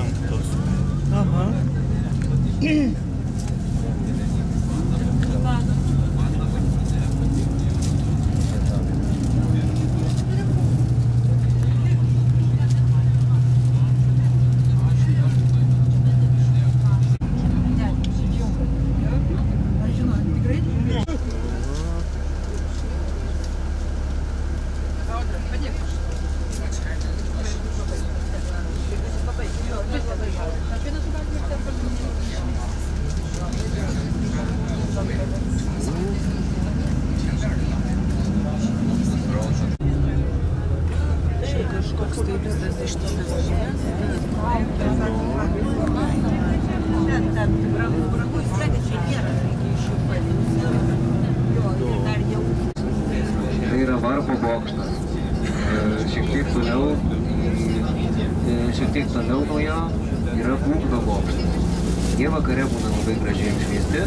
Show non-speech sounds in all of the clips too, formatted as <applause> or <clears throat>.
down close. <clears throat> Tai yra varpo bokštas. E, Šiek tiek toliau, e, šiek tiek toliau nuo jo yra būgno bokštas. Jie vakare būna labai gražiai apšviesti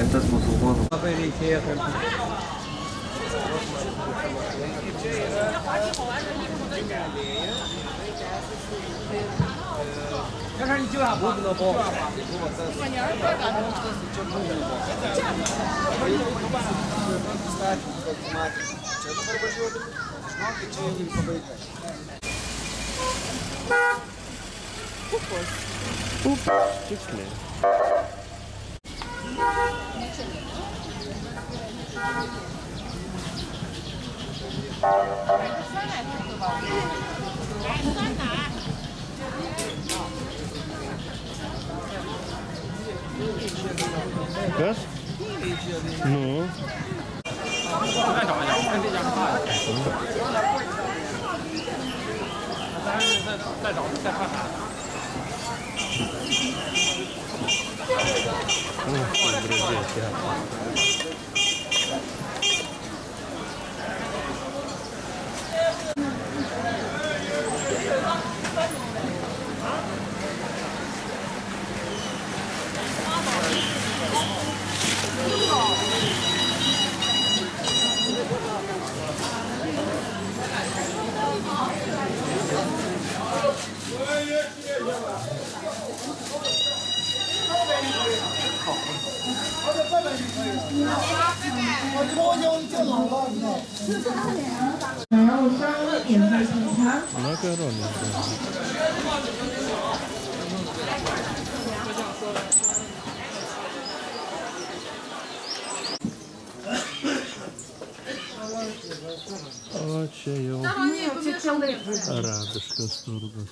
ir tas musulmonų Labai 我不能包我不能包我不知道不是不是是不是不是不是不是嗯嗯。Nu. Ох, gražiai. Макароны. да. O čia jau arabiškas turgus.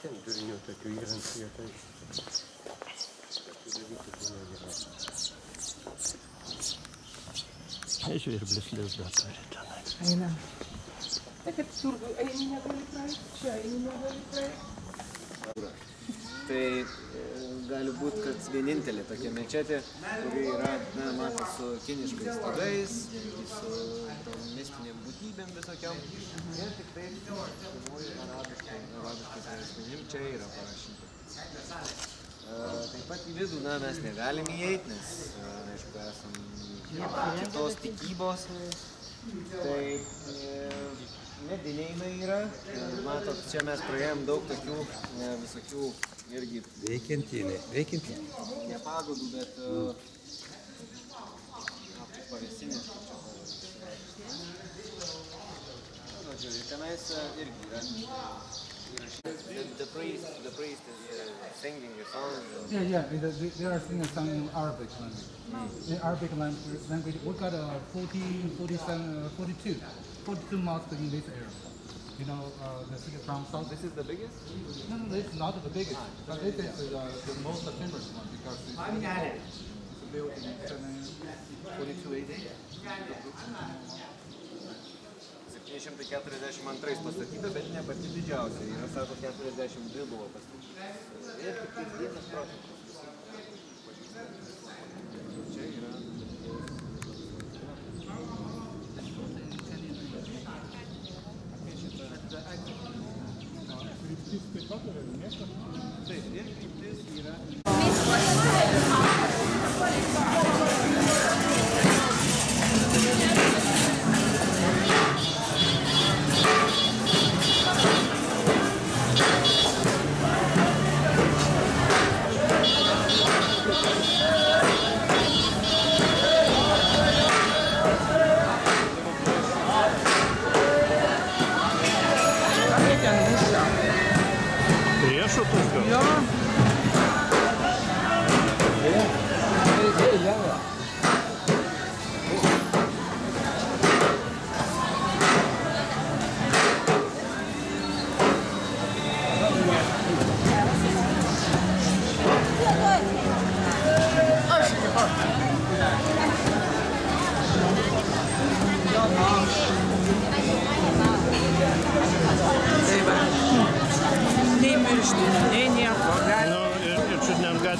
Ten durnių tokių įrankių jie tai. Žvirblis lizdą turi tenai. Einam. Tai kad turgų eini negali praeiti, čia eini negali praeiti. Tai gali būti, kad vienintelė tokia mečetė, kuri yra, na, mato, su kiniškais stogais, su tom mistinėm būtybėm visokiam. Ir tik tai pirmoji arabiškai, arabiškai asmenim čia yra parašyta. E, Taip pat į vidų, na, mes negalim įeiti, nes, e, aišku, esam kitos tikybos. Tai e, mediniai jinai yra. Matot, čia mes praėjom daug tokių visokių irgi Veikiantiniai. Veikiantiniai. ne pagodų, bet uh, The, the priest, the priest is uh, singing a song. Yeah, yeah. They, they are singing a song in Arabic language. In Arabic language, language we got uh, 40, 47, uh, 42, 42 mosques in this area. You know, uh, the city from south. This is the biggest? No, no, this is not the biggest, but this is uh, the most famous one because it's built in 42 AD. 742 pastatyta, bet ne pati didžiausia. Yra, sako, 42 buvo pastatyta. Ir tik vienas procentas.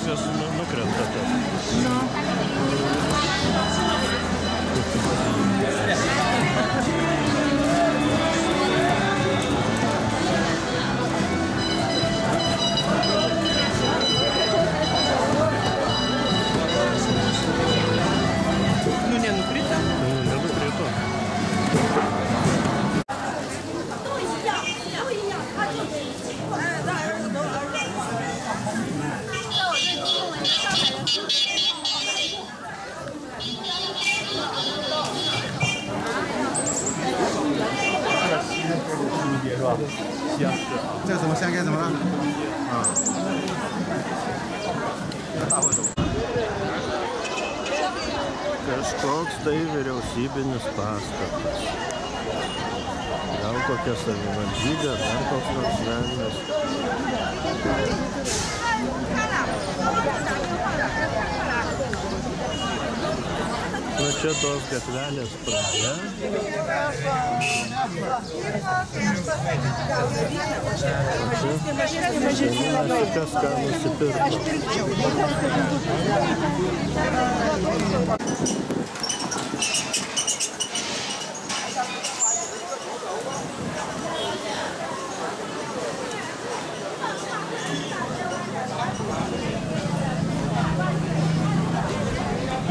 just 这怎么先该怎么了？啊，大会走。 Kažkoks tai vyriausybinis pastatas. Gal kokia savivaldybė, dar koks nors velnės. Nu čia tos gatvelės pradžia. Kas ką nusipirko.